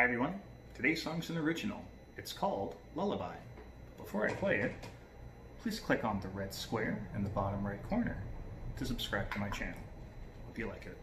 Hi everyone, today's song's an original. It's called Lullaby. Before I play it, please click on the red square in the bottom right corner to subscribe to my channel. Hope you like it.